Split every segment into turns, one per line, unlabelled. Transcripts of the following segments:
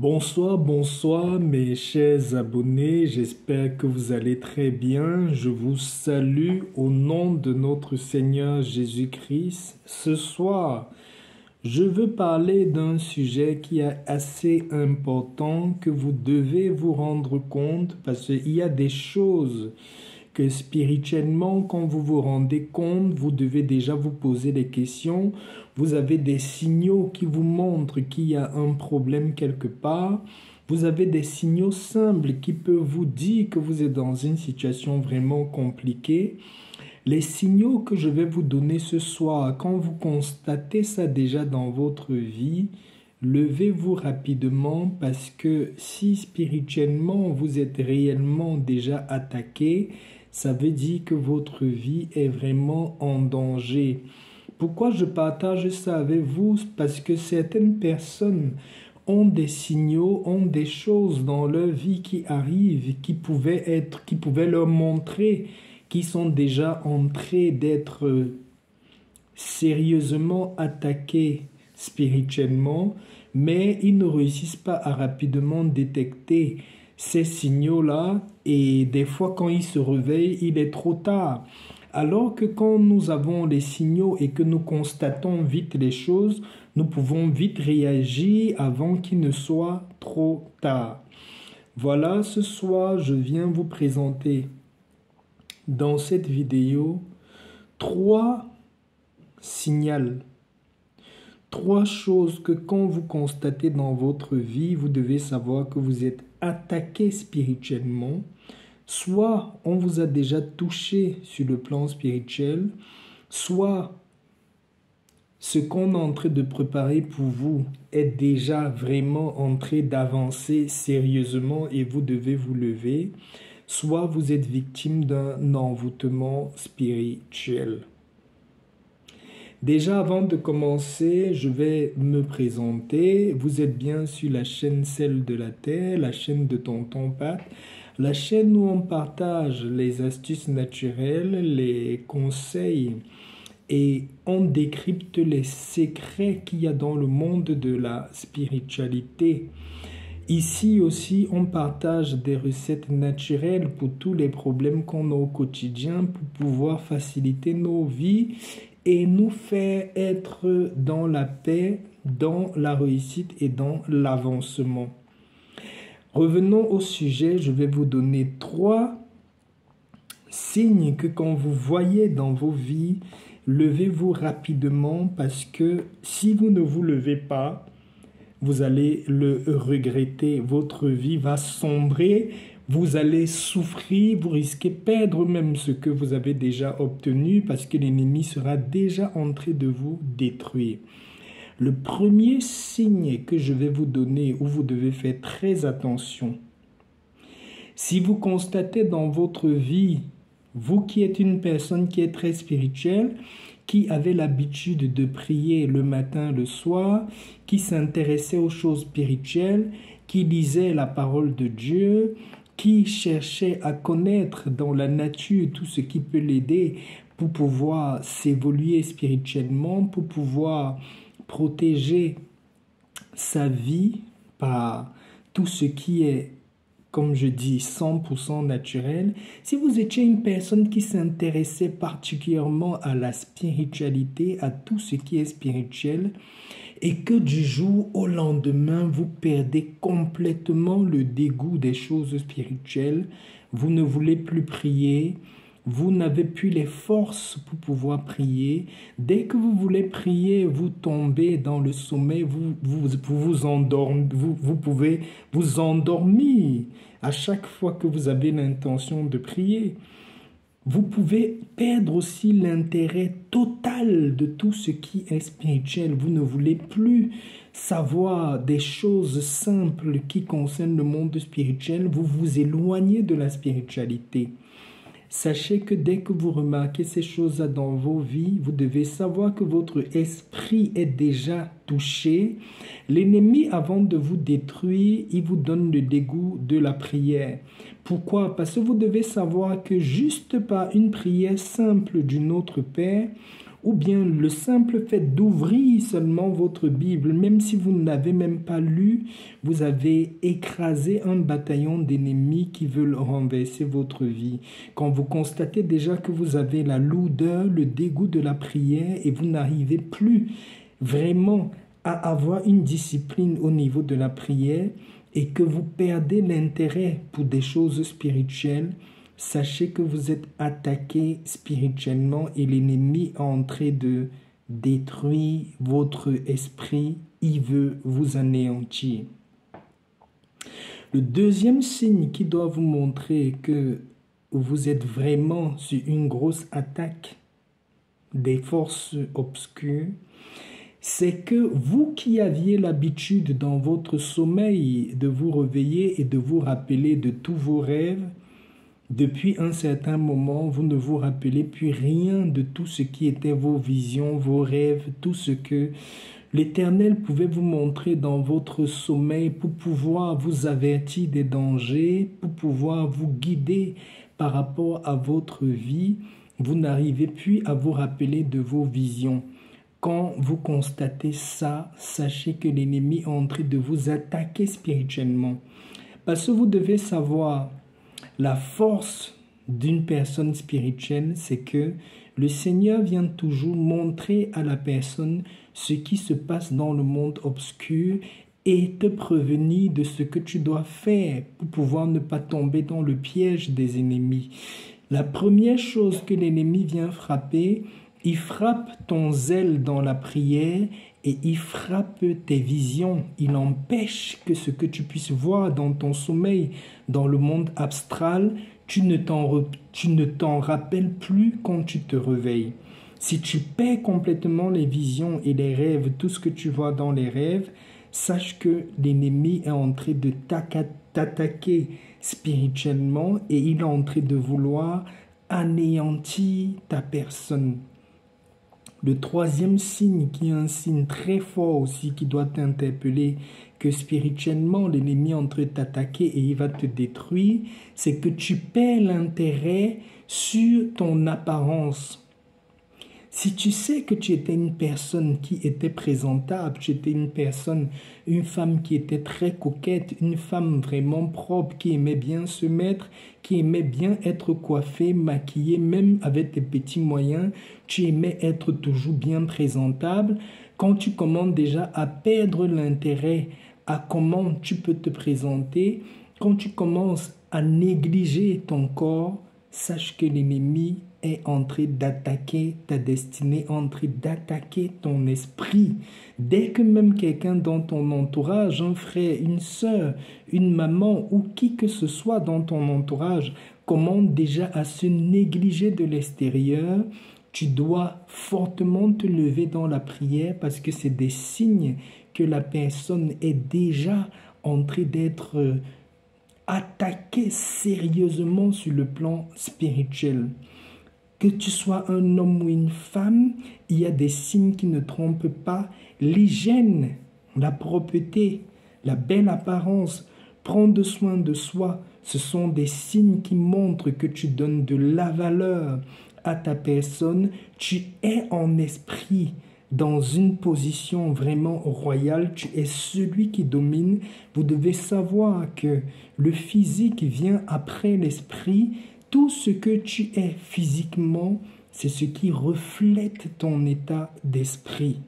Bonsoir, bonsoir mes chers abonnés, j'espère que vous allez très bien. Je vous salue au nom de notre Seigneur Jésus-Christ. Ce soir, je veux parler d'un sujet qui est assez important que vous devez vous rendre compte parce qu'il y a des choses spirituellement, quand vous vous rendez compte, vous devez déjà vous poser des questions. Vous avez des signaux qui vous montrent qu'il y a un problème quelque part. Vous avez des signaux simples qui peuvent vous dire que vous êtes dans une situation vraiment compliquée. Les signaux que je vais vous donner ce soir, quand vous constatez ça déjà dans votre vie, levez-vous rapidement parce que si spirituellement vous êtes réellement déjà attaqué, ça veut dire que votre vie est vraiment en danger. Pourquoi je partage ça avec vous? Parce que certaines personnes ont des signaux, ont des choses dans leur vie qui arrivent, qui pouvaient être, qui pouvaient leur montrer qui sont déjà en train d'être sérieusement attaqués spirituellement, mais ils ne réussissent pas à rapidement détecter ces signaux-là et des fois quand ils se réveillent, il est trop tard. Alors que quand nous avons les signaux et que nous constatons vite les choses, nous pouvons vite réagir avant qu'il ne soit trop tard. Voilà, ce soir, je viens vous présenter dans cette vidéo trois signaux, trois choses que quand vous constatez dans votre vie, vous devez savoir que vous êtes attaqué spirituellement, soit on vous a déjà touché sur le plan spirituel, soit ce qu'on est en train de préparer pour vous est déjà vraiment en train d'avancer sérieusement et vous devez vous lever, soit vous êtes victime d'un envoûtement spirituel. Déjà, avant de commencer, je vais me présenter. Vous êtes bien sur la chaîne Celle de la Terre, la chaîne de Tonton Pat, la chaîne où on partage les astuces naturelles, les conseils et on décrypte les secrets qu'il y a dans le monde de la spiritualité. Ici aussi, on partage des recettes naturelles pour tous les problèmes qu'on a au quotidien pour pouvoir faciliter nos vies et nous faire être dans la paix, dans la réussite et dans l'avancement. Revenons au sujet, je vais vous donner trois signes que quand vous voyez dans vos vies, levez-vous rapidement parce que si vous ne vous levez pas, vous allez le regretter. Votre vie va sombrer, vous allez souffrir, vous risquez perdre même ce que vous avez déjà obtenu parce que l'ennemi sera déjà en train de vous détruire. Le premier signe que je vais vous donner où vous devez faire très attention, si vous constatez dans votre vie, vous qui êtes une personne qui est très spirituelle, qui avait l'habitude de prier le matin, le soir, qui s'intéressait aux choses spirituelles, qui lisait la parole de Dieu, qui cherchait à connaître dans la nature tout ce qui peut l'aider pour pouvoir s'évoluer spirituellement, pour pouvoir protéger sa vie par tout ce qui est, comme je dis, 100% naturel. Si vous étiez une personne qui s'intéressait particulièrement à la spiritualité, à tout ce qui est spirituel, et que du jour au lendemain, vous perdez complètement le dégoût des choses spirituelles, vous ne voulez plus prier, vous n'avez plus les forces pour pouvoir prier. Dès que vous voulez prier, vous tombez dans le sommeil, vous, vous, vous, vous pouvez vous endormir à chaque fois que vous avez l'intention de prier vous pouvez perdre aussi l'intérêt total de tout ce qui est spirituel. Vous ne voulez plus savoir des choses simples qui concernent le monde spirituel. Vous vous éloignez de la spiritualité. Sachez que dès que vous remarquez ces choses-là dans vos vies, vous devez savoir que votre esprit est déjà touché. L'ennemi, avant de vous détruire, il vous donne le dégoût de la prière. Pourquoi? Parce que vous devez savoir que juste par une prière simple du Notre Père, ou bien le simple fait d'ouvrir seulement votre Bible, même si vous n'avez même pas lu, vous avez écrasé un bataillon d'ennemis qui veulent renverser votre vie. Quand vous constatez déjà que vous avez la lourdeur, le dégoût de la prière et vous n'arrivez plus vraiment à avoir une discipline au niveau de la prière et que vous perdez l'intérêt pour des choses spirituelles, sachez que vous êtes attaqué spirituellement et l'ennemi est en train de détruire votre esprit, il veut vous anéantir. Le deuxième signe qui doit vous montrer que vous êtes vraiment sur une grosse attaque des forces obscures, c'est que vous qui aviez l'habitude dans votre sommeil de vous réveiller et de vous rappeler de tous vos rêves, depuis un certain moment, vous ne vous rappelez plus rien de tout ce qui était vos visions, vos rêves, tout ce que l'Éternel pouvait vous montrer dans votre sommeil pour pouvoir vous avertir des dangers, pour pouvoir vous guider par rapport à votre vie. Vous n'arrivez plus à vous rappeler de vos visions. Quand vous constatez ça, sachez que l'ennemi est en train de vous attaquer spirituellement. Parce que vous devez savoir la force d'une personne spirituelle, c'est que le Seigneur vient toujours montrer à la personne ce qui se passe dans le monde obscur et te prévenir de ce que tu dois faire pour pouvoir ne pas tomber dans le piège des ennemis. La première chose que l'ennemi vient frapper, il frappe ton zèle dans la prière et il frappe tes visions. Il empêche que ce que tu puisses voir dans ton sommeil, dans le monde abstral, tu ne t'en rappelles plus quand tu te réveilles. Si tu perds complètement les visions et les rêves, tout ce que tu vois dans les rêves, sache que l'ennemi est en train de t'attaquer spirituellement et il est en train de vouloir anéantir ta personne. Le troisième signe, qui est un signe très fort aussi, qui doit t'interpeller, que spirituellement l'ennemi est en train de t'attaquer et il va te détruire, c'est que tu perds l'intérêt sur ton apparence. Si tu sais que tu étais une personne qui était présentable, tu étais une personne, une femme qui était très coquette, une femme vraiment propre, qui aimait bien se mettre, qui aimait bien être coiffée, maquillée, même avec tes petits moyens, tu aimais être toujours bien présentable, quand tu commences déjà à perdre l'intérêt à comment tu peux te présenter, quand tu commences à négliger ton corps, sache que l'ennemi est en train d'attaquer ta destinée, en train d'attaquer ton esprit. Dès que même quelqu'un dans ton entourage, un frère, une soeur, une maman ou qui que ce soit dans ton entourage, commence déjà à se négliger de l'extérieur, tu dois fortement te lever dans la prière parce que c'est des signes que la personne est déjà en train d'être attaquée sérieusement sur le plan spirituel. Que tu sois un homme ou une femme, il y a des signes qui ne trompent pas. L'hygiène, la propreté, la belle apparence, prendre soin de soi, ce sont des signes qui montrent que tu donnes de la valeur à ta personne. Tu es en esprit dans une position vraiment royale, tu es celui qui domine. Vous devez savoir que le physique vient après l'esprit tout ce que tu es physiquement, c'est ce qui reflète ton état d'esprit.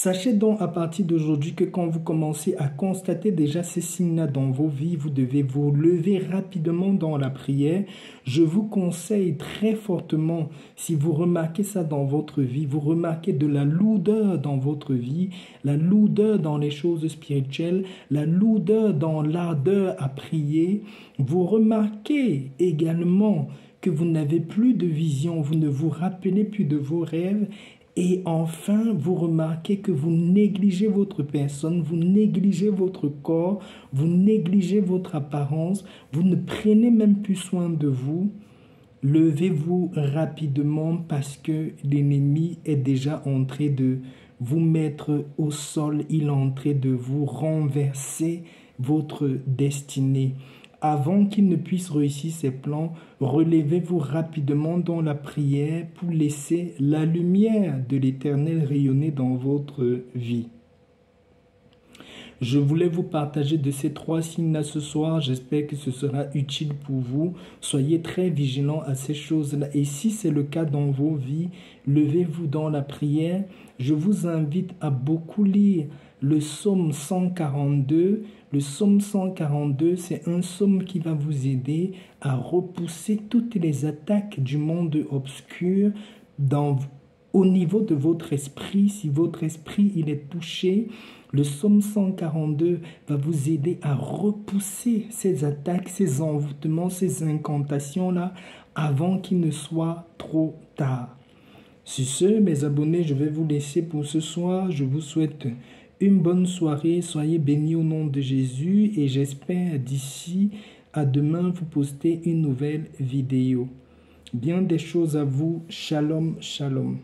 Sachez donc à partir d'aujourd'hui que quand vous commencez à constater déjà ces signes-là dans vos vies, vous devez vous lever rapidement dans la prière. Je vous conseille très fortement, si vous remarquez ça dans votre vie, vous remarquez de la lourdeur dans votre vie, la lourdeur dans les choses spirituelles, la lourdeur dans l'ardeur à prier, vous remarquez également que vous n'avez plus de vision, vous ne vous rappelez plus de vos rêves et enfin, vous remarquez que vous négligez votre personne, vous négligez votre corps, vous négligez votre apparence, vous ne prenez même plus soin de vous. Levez-vous rapidement parce que l'ennemi est déjà en train de vous mettre au sol, il est en train de vous renverser votre destinée. Avant qu'il ne puisse réussir ses plans, relevez-vous rapidement dans la prière pour laisser la lumière de l'Éternel rayonner dans votre vie. Je voulais vous partager de ces trois signes-là ce soir. J'espère que ce sera utile pour vous. Soyez très vigilants à ces choses-là. Et si c'est le cas dans vos vies, levez-vous dans la prière. Je vous invite à beaucoup lire le psaume 142. Le psaume 142, c'est un psaume qui va vous aider à repousser toutes les attaques du monde obscur au niveau de votre esprit. Si votre esprit il est touché, le psaume 142 va vous aider à repousser ces attaques, ces envoûtements, ces incantations-là avant qu'il ne soit trop tard. Sur ce, mes abonnés, je vais vous laisser pour ce soir. Je vous souhaite une bonne soirée. Soyez bénis au nom de Jésus et j'espère d'ici à demain vous poster une nouvelle vidéo. Bien des choses à vous. Shalom, shalom.